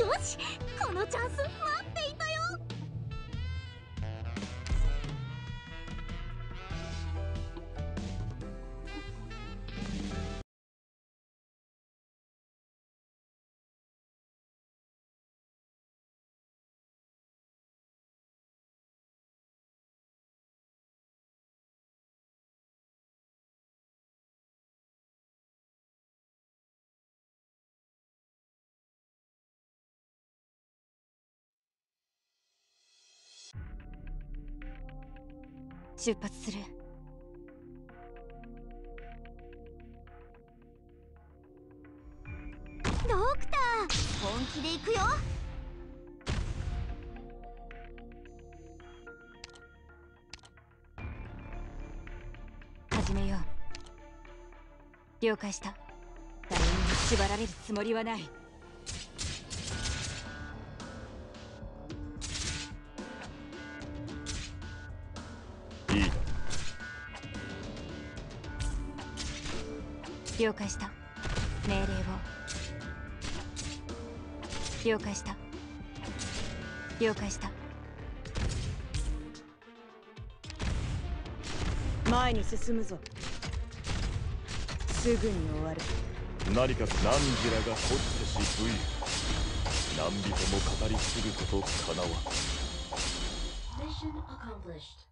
よしこのチャンス待って出発する。ドクター本気で行くよ。始めよう。了解した。誰にも縛られるつもりはない。了解した。命令を。了解した。了解した。前に進むぞ。すぐに終わる。何か何時らが掘ってし武勇何人も語り継ぐことかなわ Mission accomplished.